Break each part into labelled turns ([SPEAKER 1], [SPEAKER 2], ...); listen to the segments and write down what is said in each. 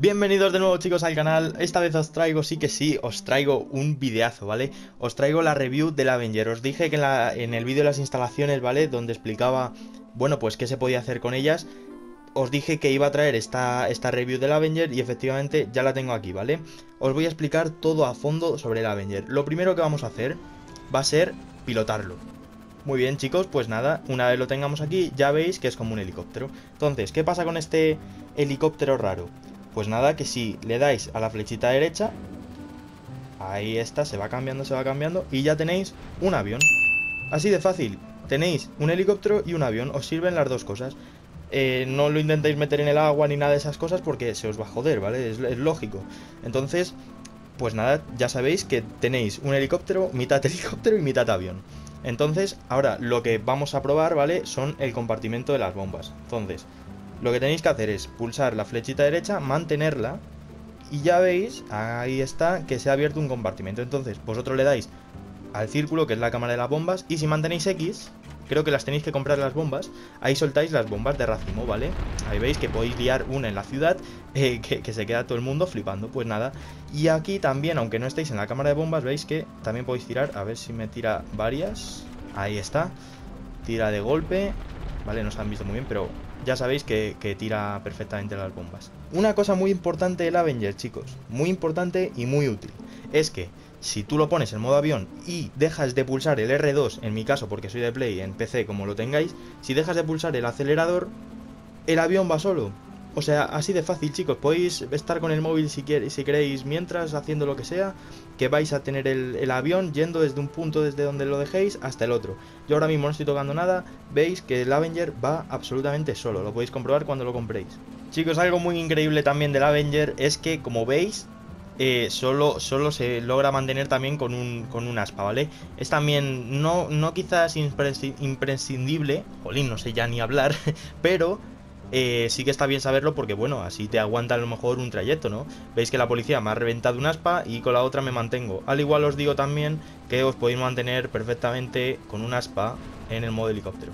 [SPEAKER 1] Bienvenidos de nuevo chicos al canal, esta vez os traigo, sí que sí, os traigo un videazo, ¿vale? Os traigo la review del Avenger, os dije que en, el vídeo de las instalaciones, ¿vale? Donde explicaba, bueno, pues qué se podía hacer con ellas Os dije que iba a traer esta, esta review del Avenger y efectivamente ya la tengo aquí, ¿vale? Os voy a explicar todo a fondo sobre el Avenger Lo primero que vamos a hacer va a ser pilotarlo muy bien chicos, pues nada, una vez lo tengamos aquí ya veis que es como un helicóptero Entonces, ¿qué pasa con este helicóptero raro? Pues nada, que si le dais a la flechita derecha, ahí está, se va cambiando, se va cambiando, y ya tenéis un avión. Así de fácil, tenéis un helicóptero y un avión, os sirven las dos cosas. Eh, no lo intentéis meter en el agua ni nada de esas cosas porque se os va a joder, ¿vale? Es, es lógico. Entonces, pues nada, ya sabéis que tenéis un helicóptero, mitad helicóptero y mitad avión. Entonces, ahora lo que vamos a probar, ¿vale? Son el compartimento de las bombas. Entonces, lo que tenéis que hacer es pulsar la flechita derecha, mantenerla y ya veis, ahí está, que se ha abierto un compartimento. Entonces, vosotros le dais al círculo, que es la cámara de las bombas, y si mantenéis X, creo que las tenéis que comprar las bombas, ahí soltáis las bombas de racimo, ¿vale? Ahí veis que podéis liar una en la ciudad, eh, que, que, se queda todo el mundo flipando, pues nada. Y aquí también, aunque no estéis en la cámara de bombas, veis que también podéis tirar, a ver si me tira varias, ahí está, tira de golpe, ¿vale? No se han visto muy bien, pero ya sabéis que, tira perfectamente las bombas. Una cosa muy importante del Avenger, chicos, muy importante y muy útil, es que si tú lo pones en modo avión y dejas de pulsar el R2, en mi caso porque soy de Play, en PC como lo tengáis, si dejas de pulsar el acelerador, el avión va solo. O sea, así de fácil, chicos. Podéis estar con el móvil si, si queréis mientras, haciendo lo que sea, que vais a tener el, avión yendo desde un punto desde donde lo dejéis hasta el otro. Yo ahora mismo no estoy tocando nada, veis que el Avenger va absolutamente solo. Lo podéis comprobar cuando lo compréis. Chicos, algo muy increíble también del Avenger es que, como veis, eh, solo, solo se logra mantener también con un, con aspa, ¿vale? Es también, no, no quizás imprescindible, jolín, no sé ya ni hablar, pero eh, sí que está bien saberlo porque, bueno, así te aguanta a lo mejor un trayecto, ¿no? Veis que la policía me ha reventado un aspa y con la otra me mantengo. Al igual os digo también que os podéis mantener perfectamente con un aspa en el modo helicóptero.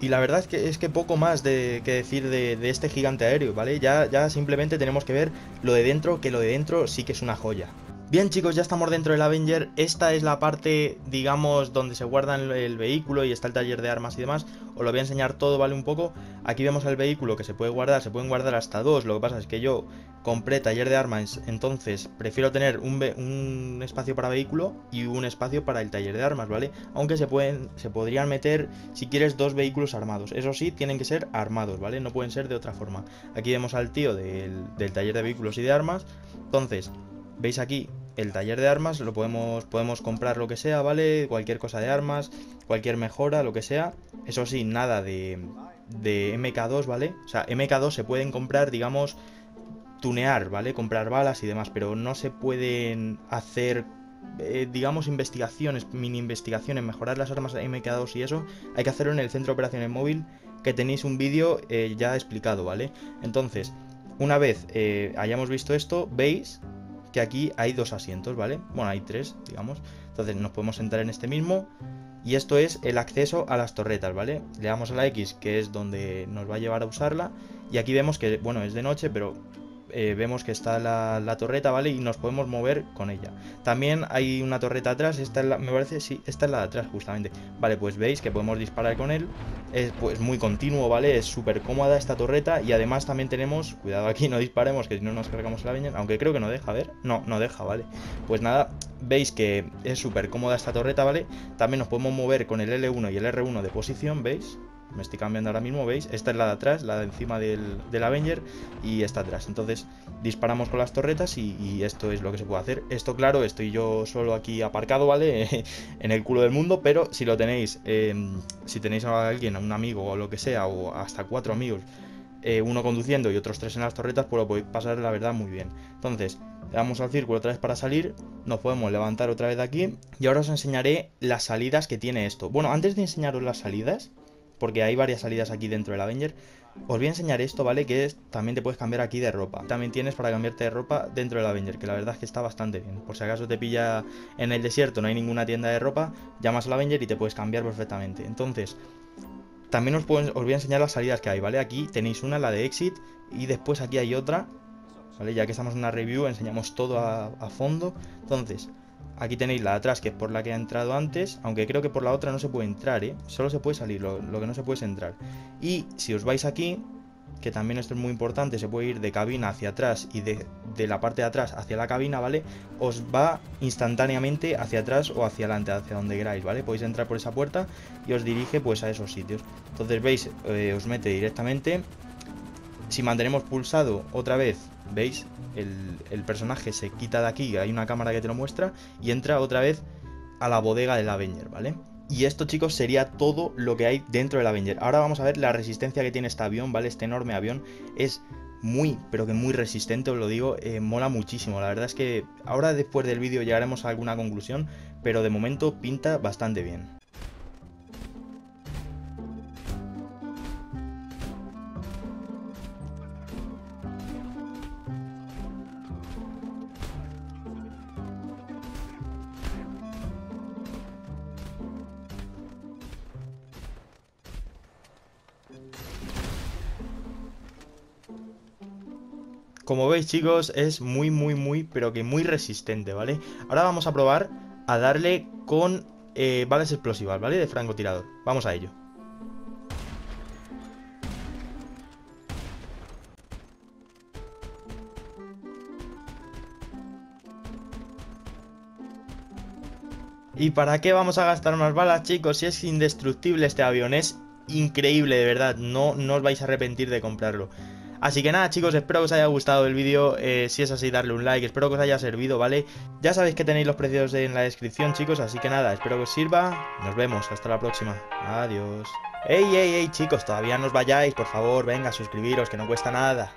[SPEAKER 1] Y la verdad es que, es que poco más de, que decir de, de, este gigante aéreo, ¿vale? Ya, ya simplemente tenemos que ver lo de dentro, que lo de dentro sí que es una joya. Bien chicos, ya estamos dentro del Avenger, esta es la parte, digamos, donde se guarda el, vehículo y está el taller de armas y demás, os lo voy a enseñar todo, ¿vale? Un poco, aquí vemos el vehículo que se puede guardar, se pueden guardar hasta dos, lo que pasa es que yo compré taller de armas, entonces prefiero tener un, un espacio para vehículo y un espacio para el taller de armas, ¿vale? Aunque se pueden, se podrían meter, si quieres, dos vehículos armados, eso sí, tienen que ser armados, ¿vale? No pueden ser de otra forma. Aquí vemos al tío del, del taller de vehículos y de armas, entonces Veis aquí el taller de armas, lo podemos, podemos comprar lo que sea, ¿vale? Cualquier cosa de armas, cualquier mejora, lo que sea. Eso sí, nada de, de MK2, ¿vale? O sea, MK2 se pueden comprar, digamos, tunear, ¿vale? Comprar balas y demás, pero no se pueden hacer, eh, digamos, investigaciones, mini investigaciones, mejorar las armas de MK2 y eso. Hay que hacerlo en el centro de operaciones móvil, que tenéis un vídeo eh, ya explicado, ¿vale? Entonces, una vez eh, hayamos visto esto, veis que aquí hay dos asientos, ¿vale? Bueno, hay tres, digamos. Entonces nos podemos sentar en este mismo. Y esto es el acceso a las torretas, ¿vale? Le damos a la X, que es donde nos va a llevar a usarla. Y aquí vemos que, bueno, es de noche, pero eh, vemos que está la, torreta, ¿vale? Y nos podemos mover con ella. También hay una torreta atrás, esta es la, me parece, sí, esta es la de atrás justamente. Vale, pues veis que podemos disparar con él. Es pues muy continuo, ¿vale? Es súper cómoda esta torreta y además también tenemos, cuidado aquí, no disparemos, que si no nos cargamos la viña, aunque creo que no deja, a ver. No, no deja, ¿vale? Pues nada, veis que es súper cómoda esta torreta, ¿vale? También nos podemos mover con el L1 y el R1 de posición, ¿veis? Me estoy cambiando ahora mismo, ¿veis? Esta es la de atrás, la de encima del, Avenger y esta atrás. Entonces disparamos con las torretas y, esto es lo que se puede hacer. Esto, claro, estoy yo solo aquí aparcado, ¿vale? en el culo del mundo, pero si lo tenéis, em, si tenéis a alguien, a un amigo o lo que sea, o hasta cuatro amigos, eh, uno conduciendo y otros tres en las torretas, pues lo podéis pasar, la verdad, muy bien. Entonces, le damos al círculo otra vez para salir, nos podemos levantar otra vez de aquí y ahora os enseñaré las salidas que tiene esto. Bueno, antes de enseñaros las salidas porque hay varias salidas aquí dentro del Avenger. Os voy a enseñar esto, ¿vale? Que también te puedes cambiar aquí de ropa. También tienes para cambiarte de ropa dentro del Avenger, que la verdad es que está bastante bien. Por si acaso te pilla en el desierto, no hay ninguna tienda de ropa, llamas al Avenger y te puedes cambiar perfectamente. Entonces, también os, voy a enseñar las salidas que hay, ¿vale? Aquí tenéis una, la de Exit, y después aquí hay otra, ¿vale? Ya que estamos en una review, enseñamos todo a fondo. Entonces, Aquí tenéis la de atrás, que es por la que ha entrado antes, aunque creo que por la otra no se puede entrar, ¿eh? Solo se puede salir, lo, que no se puede es entrar. Y si os vais aquí, que también esto es muy importante, se puede ir de cabina hacia atrás y de, la parte de atrás hacia la cabina, ¿vale? Os va instantáneamente hacia atrás o hacia adelante, hacia donde queráis, ¿vale? Podéis entrar por esa puerta y os dirige pues a esos sitios. Entonces, veis, eh, os mete directamente. Si mantenemos pulsado otra vez ¿Veis? El, personaje se quita de aquí, hay una cámara que te lo muestra, y entra otra vez a la bodega del Avenger, ¿vale? Y esto, chicos, sería todo lo que hay dentro del Avenger. Ahora vamos a ver la resistencia que tiene este avión, ¿vale? Este enorme avión es muy, pero que muy resistente, os lo digo, eh, mola muchísimo. La verdad es que ahora después del vídeo llegaremos a alguna conclusión, pero de momento pinta bastante bien. Como veis chicos, es muy, muy, muy, pero que muy resistente, ¿vale? Ahora vamos a probar a darle con eh, balas explosivas, ¿vale? De francotirador. Vamos a ello. ¿Y para qué vamos a gastar más balas, chicos? Si es indestructible este avión, es increíble, de verdad. No, no os vais a arrepentir de comprarlo. Así que nada chicos, espero que os haya gustado el vídeo, eh, si es así darle un like, espero que os haya servido, ¿vale? Ya sabéis que tenéis los precios en la descripción chicos, así que nada, espero que os sirva, nos vemos, hasta la próxima, adiós. Ey, ey, ey chicos, todavía no os vayáis, por favor, venga, suscribiros, que no cuesta nada.